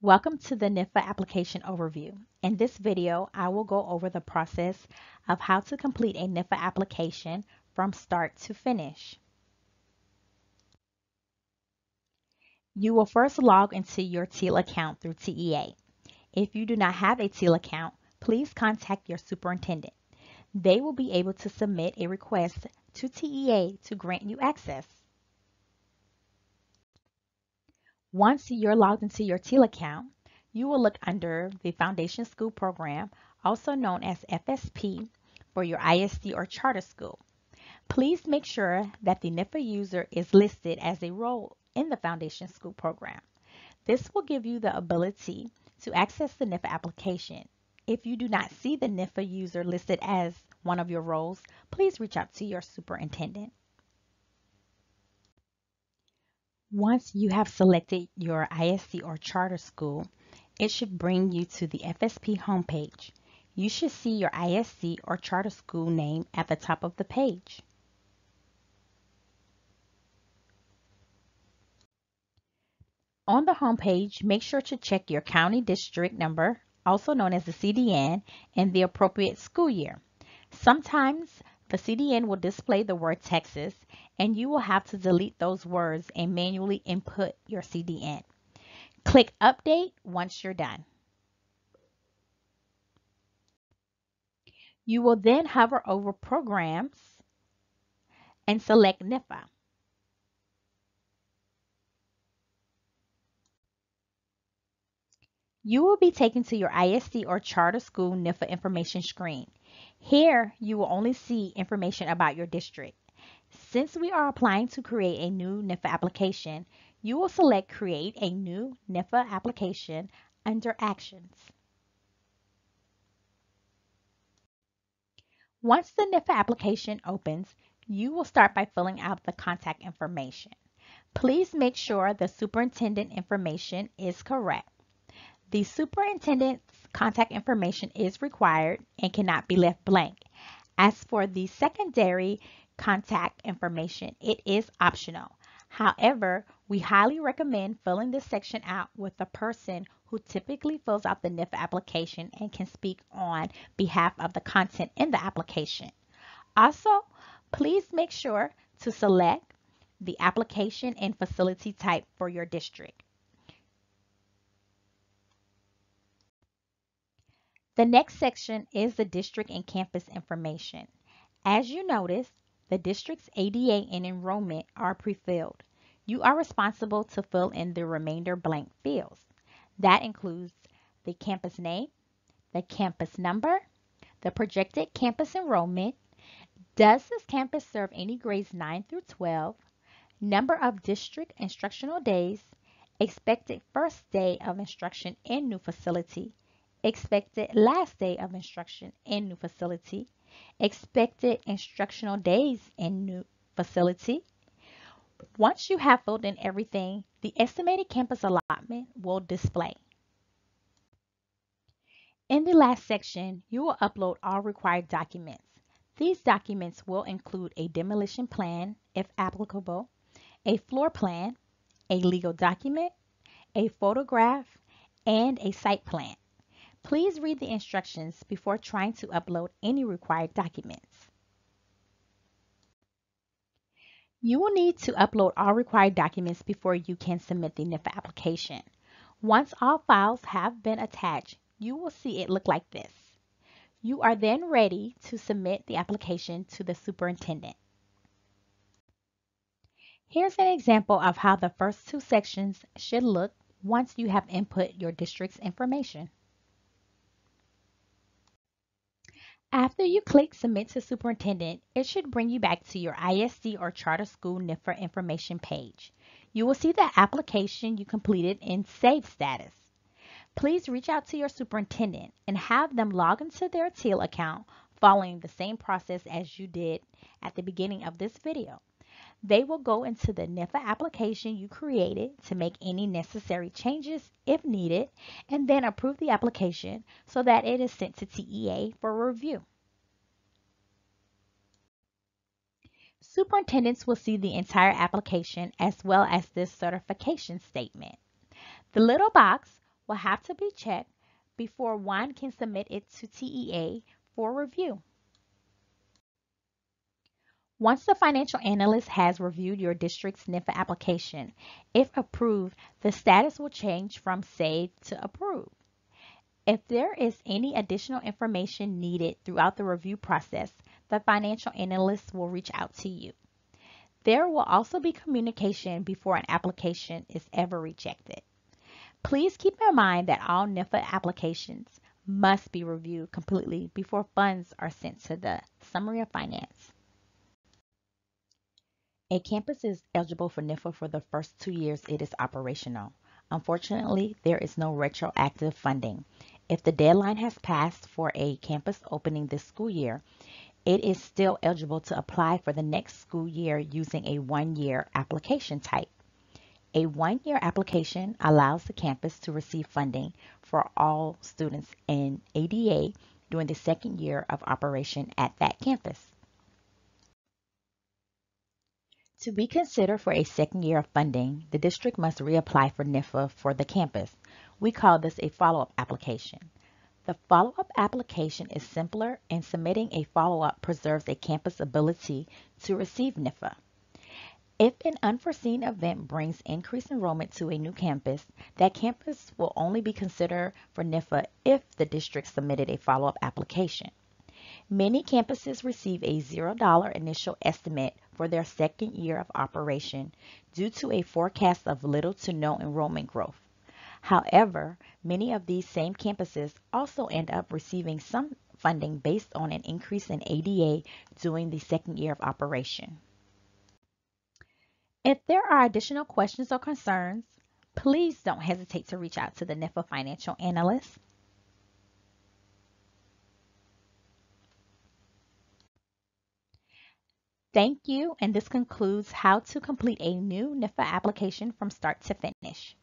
Welcome to the NIFA application overview. In this video, I will go over the process of how to complete a NIFA application from start to finish. You will first log into your TEAL account through TEA. If you do not have a TEAL account, please contact your superintendent. They will be able to submit a request to TEA to grant you access. Once you're logged into your TEAL account, you will look under the Foundation School Program, also known as FSP, for your ISD or charter school. Please make sure that the NIFA user is listed as a role in the Foundation School Program. This will give you the ability to access the NIFA application. If you do not see the NIFA user listed as one of your roles, please reach out to your superintendent. Once you have selected your ISD or charter school, it should bring you to the FSP homepage. You should see your ISD or charter school name at the top of the page. On the homepage, make sure to check your county district number, also known as the CDN, and the appropriate school year. Sometimes the CDN will display the word Texas and you will have to delete those words and manually input your CDN. Click Update once you're done. You will then hover over Programs and select NIFA. You will be taken to your ISD or charter school NIFA information screen. Here, you will only see information about your district. Since we are applying to create a new NIFA application, you will select Create a new NIFA application under Actions. Once the NIFA application opens, you will start by filling out the contact information. Please make sure the superintendent information is correct. The superintendent's contact information is required and cannot be left blank. As for the secondary contact information, it is optional. However, we highly recommend filling this section out with the person who typically fills out the NIF application and can speak on behalf of the content in the application. Also, please make sure to select the application and facility type for your district. The next section is the district and campus information. As you notice, the district's ADA and enrollment are pre-filled. You are responsible to fill in the remainder blank fields. That includes the campus name, the campus number, the projected campus enrollment, does this campus serve any grades 9 through 12, number of district instructional days, expected first day of instruction in new facility, expected last day of instruction in new facility, expected instructional days in new facility. Once you have filled in everything, the estimated campus allotment will display. In the last section, you will upload all required documents. These documents will include a demolition plan, if applicable, a floor plan, a legal document, a photograph, and a site plan. Please read the instructions before trying to upload any required documents. You will need to upload all required documents before you can submit the NIFA application. Once all files have been attached, you will see it look like this. You are then ready to submit the application to the superintendent. Here's an example of how the first two sections should look once you have input your district's information. After you click Submit to Superintendent, it should bring you back to your ISD or Charter School NIFA information page. You will see the application you completed in Save status. Please reach out to your superintendent and have them log into their TEAL account following the same process as you did at the beginning of this video. They will go into the NIFA application you created to make any necessary changes if needed, and then approve the application so that it is sent to TEA for review. Superintendents will see the entire application as well as this certification statement. The little box will have to be checked before one can submit it to TEA for review. Once the financial analyst has reviewed your district's NIFA application, if approved, the status will change from saved to approved. If there is any additional information needed throughout the review process, the financial analyst will reach out to you. There will also be communication before an application is ever rejected. Please keep in mind that all NIFA applications must be reviewed completely before funds are sent to the Summary of Finance. A campus is eligible for NIFA for the first two years it is operational. Unfortunately, there is no retroactive funding. If the deadline has passed for a campus opening this school year, it is still eligible to apply for the next school year using a one-year application type. A one-year application allows the campus to receive funding for all students in ADA during the second year of operation at that campus. To be considered for a second year of funding, the district must reapply for NIFA for the campus. We call this a follow-up application. The follow-up application is simpler and submitting a follow-up preserves a campus ability to receive NIFA. If an unforeseen event brings increased enrollment to a new campus, that campus will only be considered for NIFA if the district submitted a follow-up application. Many campuses receive a $0 initial estimate for their second year of operation due to a forecast of little to no enrollment growth. However, many of these same campuses also end up receiving some funding based on an increase in ADA during the second year of operation. If there are additional questions or concerns, please don't hesitate to reach out to the NIFA financial analyst. Thank you, and this concludes how to complete a new NIFA application from start to finish.